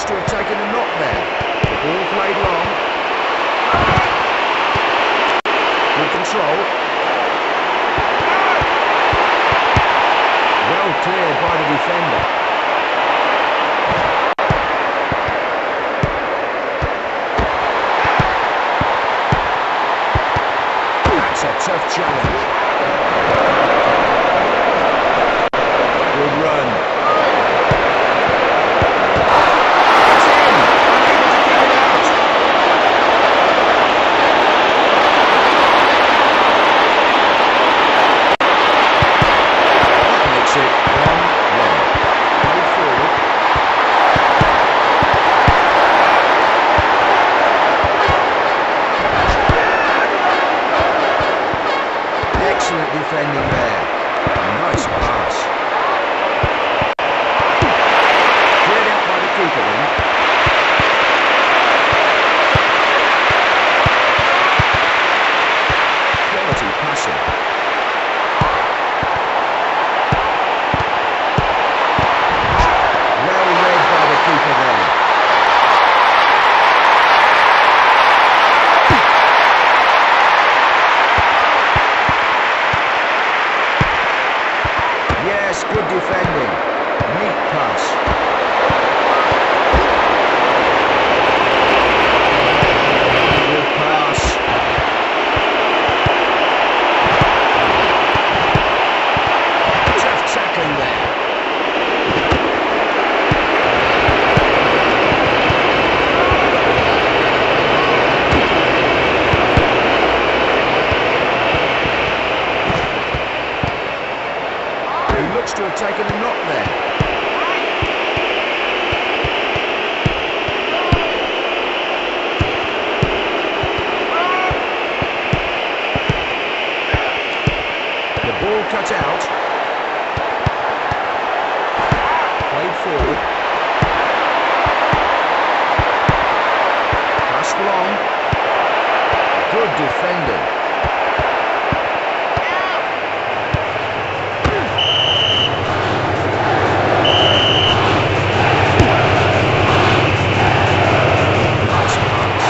looks to have taken a knock there. The ball played long. Good control. Well cleared by the defender. That's a tough challenge. Defending there. Nice pass. Cleared out by the keeper then. Quality passing. Well read by the keeper there. Yes, good defending. Neat pass. Good pass. Tough tackling there. He looks to have taken a knock there. The ball cut out. Played forward. Passed long. Good defending. Nice pass.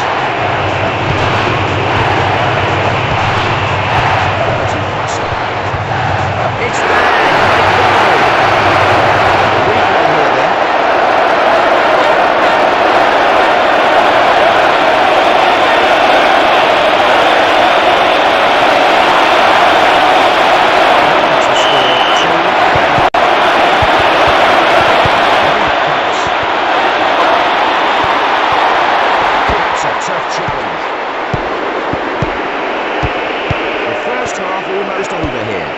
Quality passing. It's there. Replay here then. To score two. Great pass. That's a tough challenge. The first half almost over here.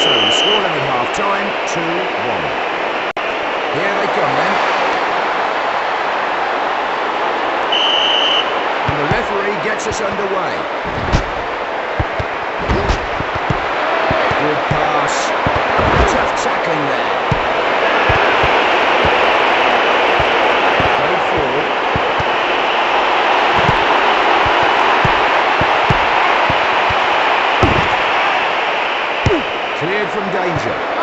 So the scoreline at half time, 2 1. Here they come then. And the referee gets us underway. Good pass. Tough tackling there. Cleared from danger.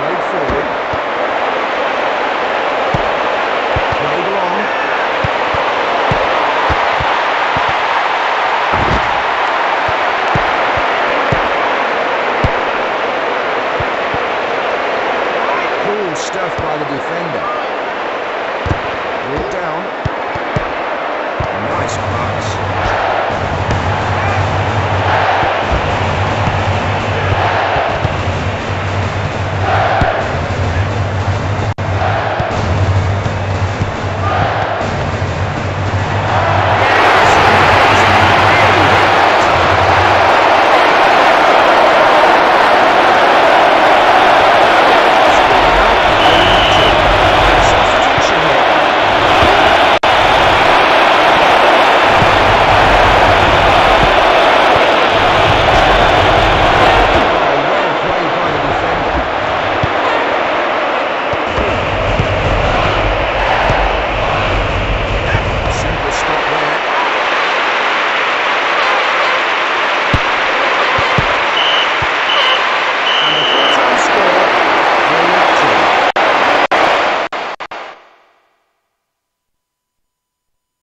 Played forward. Played long. Cool stuff by the defender. Brought down. Nice pass.